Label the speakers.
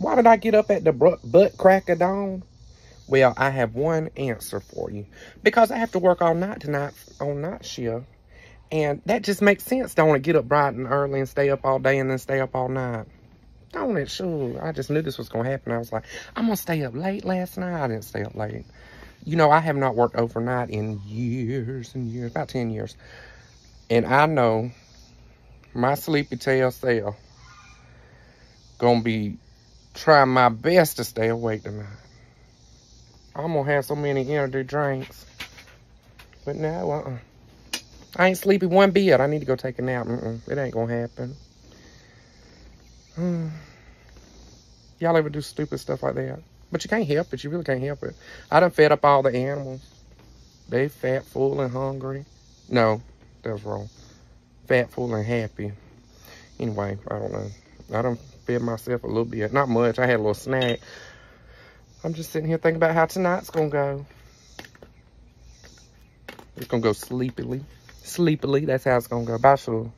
Speaker 1: Why did I get up at the butt crack of dawn? Well, I have one answer for you. Because I have to work all night tonight on night shift. And that just makes sense. Don't want to get up bright and early and stay up all day and then stay up all night. Don't it? Sure. I just knew this was going to happen. I was like, I'm going to stay up late last night. I didn't stay up late. You know, I have not worked overnight in years and years, about 10 years. And I know my sleepy tail self gonna be trying my best to stay awake tonight. I'm gonna have so many energy drinks. But no, uh-uh. I ain't sleepy one bit. I need to go take a nap. Mm -mm. It ain't gonna happen. Y'all ever do stupid stuff like that? But you can't help it. You really can't help it. I done fed up all the animals. They fat, full, and hungry. No, that was wrong. Fat, full, and happy. Anyway, I don't know. I done fed myself a little bit. Not much. I had a little snack. I'm just sitting here thinking about how tonight's going to go. It's going to go sleepily. Sleepily. That's how it's going to go. Bye, Shul.